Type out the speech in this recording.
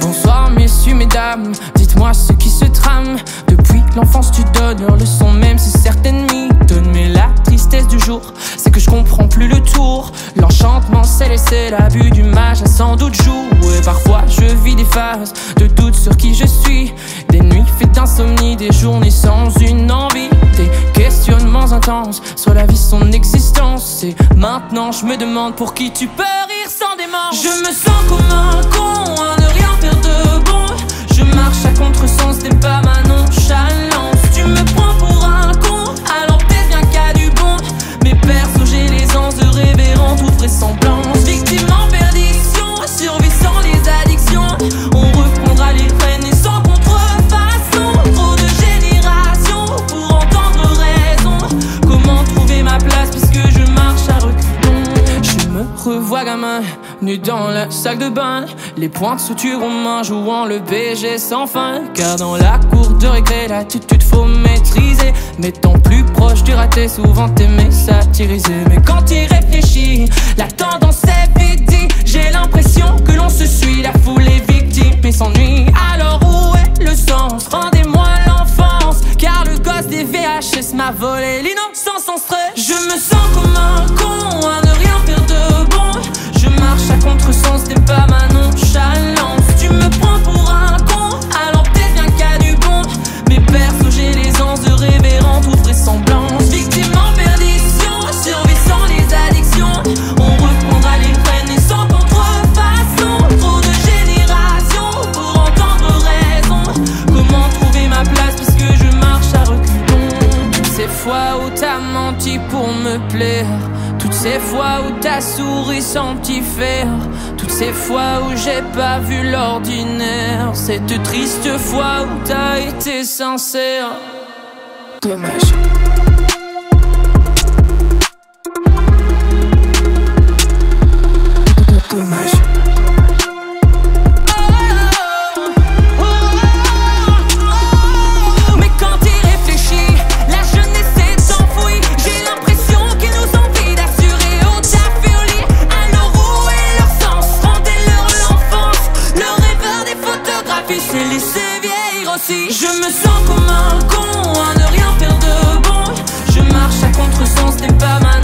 Bonsoir messieurs, mesdames, dites-moi ce qui se trame. Depuis l'enfance tu donnes leur leçon même si certaines donnent Mais la tristesse du jour, c'est que je comprends plus le tour. L'enchantement c'est laisser l'abus du mage a sans doute joué Parfois je vis des phases de doute sur qui je suis. Des nuits faites d'insomnie, des journées sans une envie. Des questionnements intenses sur la vie, son existence. Et maintenant je me demande pour qui tu peux rire sans démence. Je me sens comme un con contresens, t'es pas ma gamin nu dans le sac de bain. Les points de suture aux mains jouant le BG sans fin. Car dans la cour de récré l'attitude faut maîtriser. Mettant plus proche du raté souvent t'aimer satiriser Mais quand il réfléchit la tendance est vite J'ai l'impression que l'on se suit la foule est victime et s'ennuie. Alors où est le sens? Rendez-moi l'enfance Car le gosse des VHS m'a volé l'innocence Toutes ces fois où t'as souri sans petit faire. Toutes ces fois où j'ai pas vu l'ordinaire. Cette triste fois où t'as été sincère. Dommage Je me sens comme un con à ne rien faire de bon. Je marche à contresens, t'es pas ma